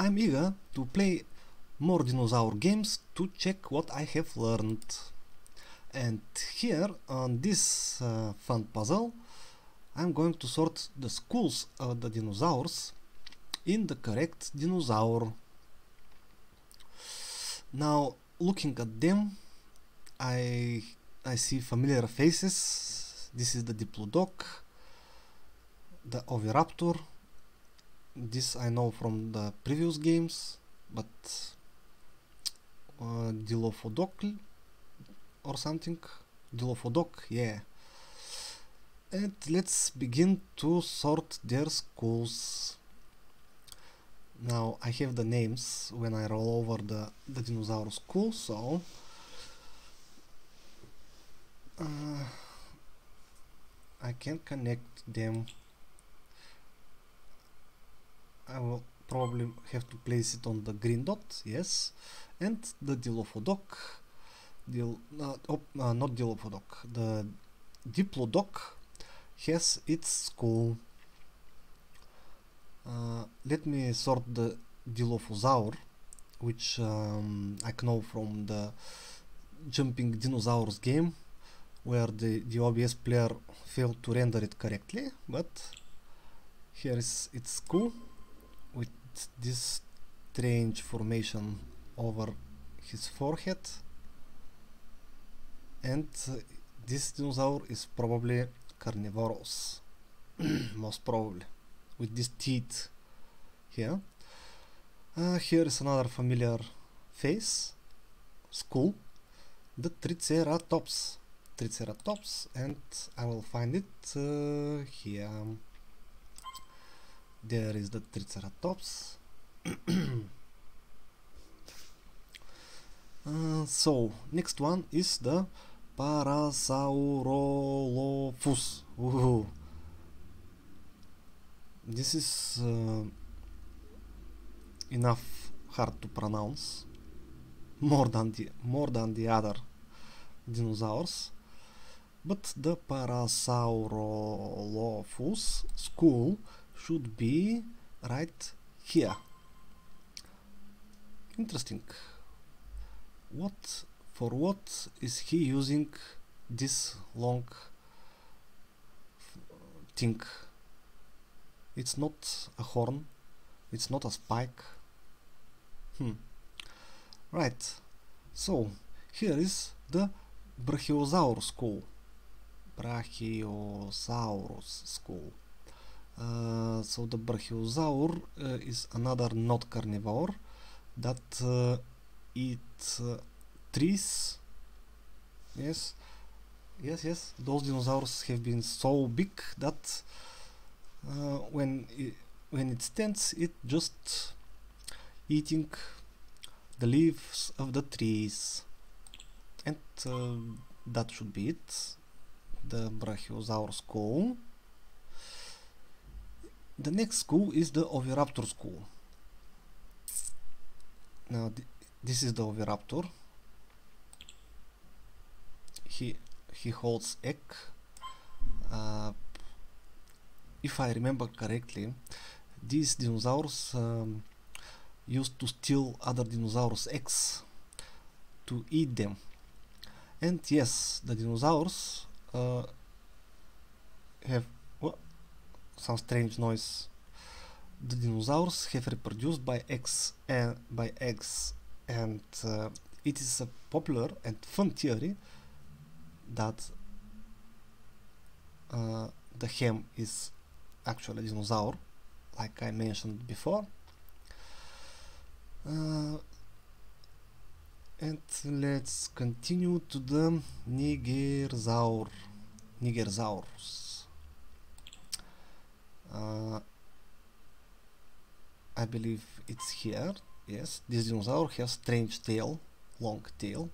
I'm eager to play more dinosaur games to check what I have learned. And here on this uh, fun puzzle I'm going to sort the skulls of the dinosaurs in the correct dinosaur. Now looking at them I I see familiar faces. This is the Diplodok, the Oviraptor. This I know from the previous games, but uh, Dilophodocle or something. Dilophodok, yeah. And let's begin to sort their schools Now I have the names when I roll over the, the dinosaur school so uh, I can connect them I will probably have to place it on the green dot yes. And the Dilophodoc, Dil, uh, uh, not Dilophodoc, the Diplodok has its skull uh, let me sort the Dilophosaur which um, I know from the Jumping Dinosaurs game where the, the OBS player failed to render it correctly, but here is its with this strange formation over his forehead. And uh, this dinosaur is probably carnivorous. Most probably. With these teeth here. Uh, here is another familiar face. Skull. The triceratops. Triceratops. And I will find it uh, here. There is the Triceratops. uh, so, next one is the Parasaurolophus. Ooh. This is uh, enough hard to pronounce more than the more than the other dinosaurs but the Parasaurolophus skull should be right here. Interesting. What for what is he using this long thing? It's not a horn, it's not a spike. Hmm. Right. So here is the Brachiosaurus skull. Brachiosaurus skull. So the Brachiosaur uh, is another not carnivore that uh, eats uh, trees. Yes, yes, yes. Those dinosaurs have been so big that when it, when it stands, it just eating the leaves of the trees, and uh, that should be it the Brachiosaurus skull. The next school is the Oviraptor school. Now th this is the Oviraptor. He he holds egg. Uh, if I remember correctly, these dinosaurs um, used to steal other dinosaurs' eggs to eat them. And yes, the dinosaurs uh, have some strange noise. The dinosaurs have reproduced by eggs and by eggs, and uh, it is a popular and fun theory that uh, the ham is actually a dinosaur, like I mentioned before. Uh, and let's continue to the Nigersaur Nigersaurus uh, I believe it's here yes. This dinosaur has strange tail long tail.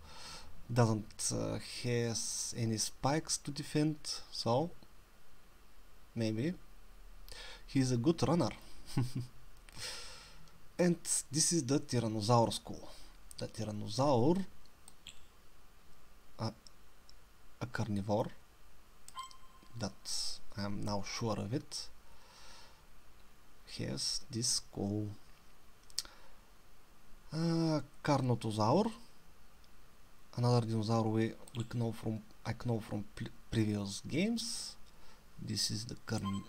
Doesn't uh, has any spikes to defend so maybe. He's a good runner. And this is the Tyrannosaurus skull the tyrannosaur a, a carnivore. That I am now sure of it has this skull Uh, Carnotosaur. Another dinosaur we, we know from I know from previous games. This is the Carn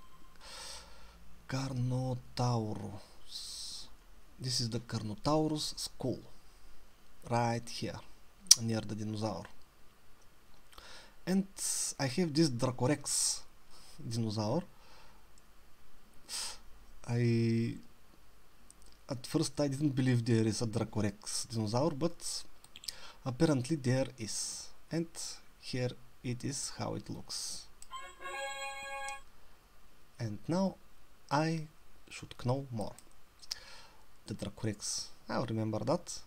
Carnotaurus. This is the Carnotaurus skull. Right here, near the dinosaur. And I have this Dracorex dinosaur. I at first I didn't believe there is a Dracorex dinosaur, but apparently there is. And here it is how it looks. And now I should know more. The Dracorex, I'll remember that.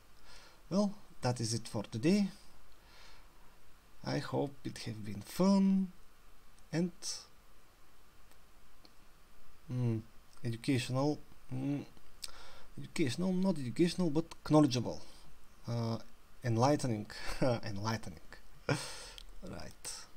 Well, that is it for today. I hope it have been fun and mm, educational. Mm, educational, not educational, but knowledgeable, uh, enlightening, enlightening. right.